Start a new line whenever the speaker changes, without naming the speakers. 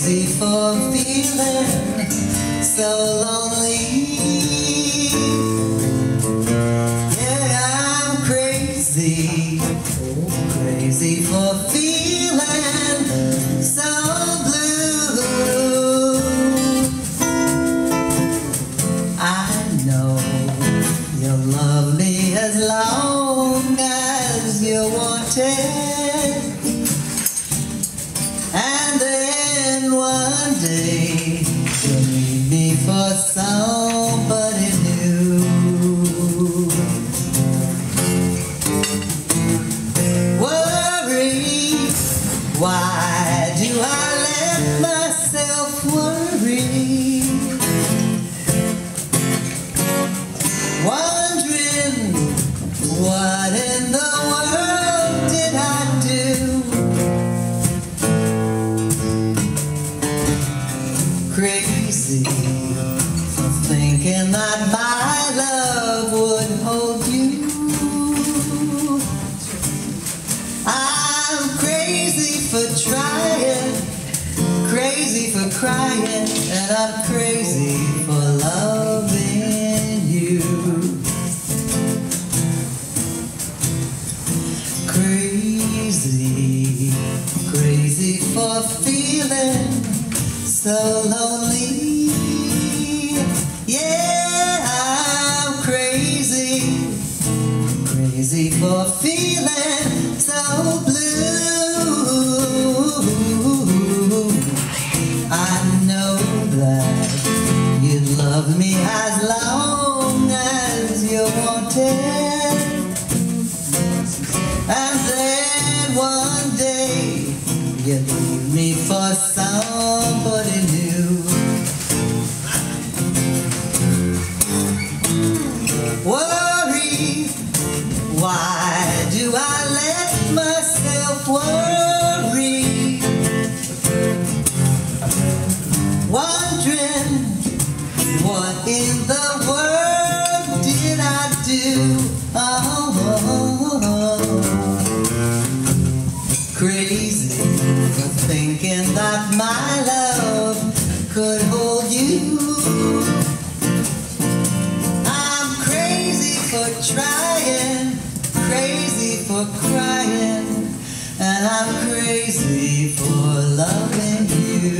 crazy for feeling so lonely. Yeah, I'm crazy, crazy for feeling so blue. I know you'll love me as long as you want it. One day you'll leave me for somebody new. Worry, why do I Crazy for thinking that my love would hold you. I'm crazy for trying, crazy for crying, and I'm crazy for loving you. Crazy, crazy for feeling so lonely. Yeah, I'm crazy, crazy for feeling so blue. I know that you love me as long as you wanted. And then one day you leave me for somebody why do I let myself worry? Wondering what in the world did I do? Oh, crazy for thinking that my love could hold you. For crying, and I'm crazy for loving you.